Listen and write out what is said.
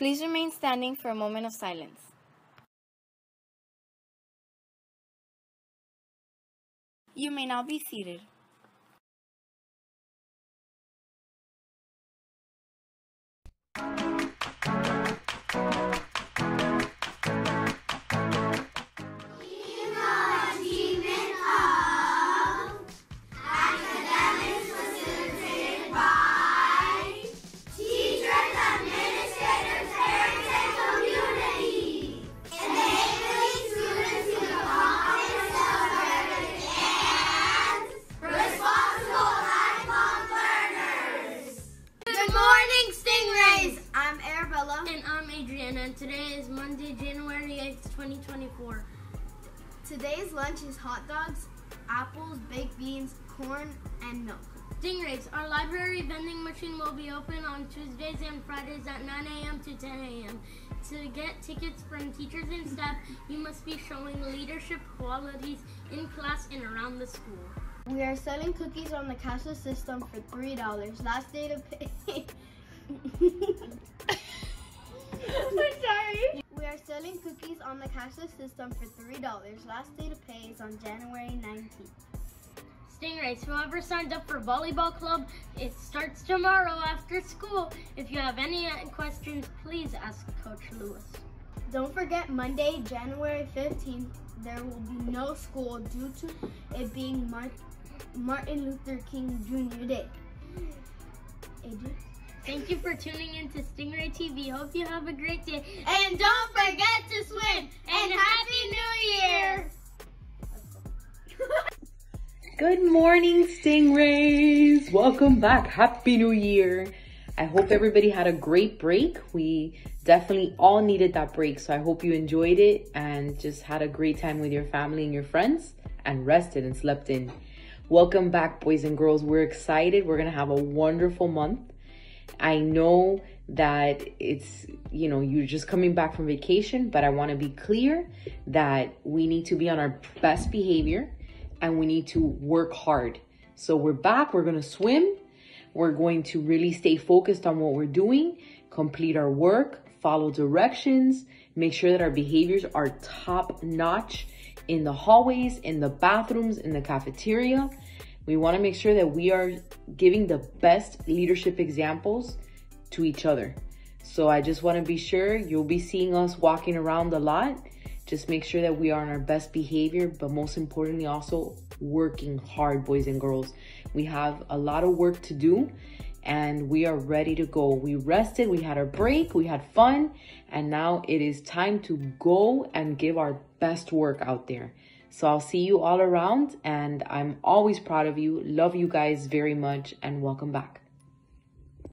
Please remain standing for a moment of silence. You may now be seated. Good And I'm Adriana, and today is Monday, January 8th, 2024. Today's lunch is hot dogs, apples, baked beans, corn, and milk. Stingrays, our library vending machine will be open on Tuesdays and Fridays at 9 a.m. to 10 a.m. To get tickets from teachers and staff, you must be showing leadership qualities in class and around the school. We are selling cookies on the cashless system for three dollars. Last day to pay. cashless system for three dollars. Last day to pay is on January 19th. Stingrays, whoever signed up for volleyball club, it starts tomorrow after school. If you have any questions, please ask Coach Lewis. Don't forget Monday, January 15th, there will be no school due to it being Martin Luther King Jr. Day. Adrian? Thank you for tuning in to Stingray TV. Hope you have a great day. And don't forget to swim! And Happy New Year! Good morning, Stingrays! Welcome back. Happy New Year. I hope everybody had a great break. We definitely all needed that break, so I hope you enjoyed it and just had a great time with your family and your friends and rested and slept in. Welcome back, boys and girls. We're excited. We're going to have a wonderful month. I know that it's, you know, you're just coming back from vacation, but I want to be clear that we need to be on our best behavior and we need to work hard. So we're back, we're gonna swim, we're going to really stay focused on what we're doing, complete our work, follow directions, make sure that our behaviors are top notch in the hallways, in the bathrooms, in the cafeteria. We wanna make sure that we are giving the best leadership examples to each other. So I just wanna be sure you'll be seeing us walking around a lot just make sure that we are on our best behavior, but most importantly, also working hard, boys and girls. We have a lot of work to do and we are ready to go. We rested, we had our break, we had fun, and now it is time to go and give our best work out there. So I'll see you all around, and I'm always proud of you. Love you guys very much, and welcome back.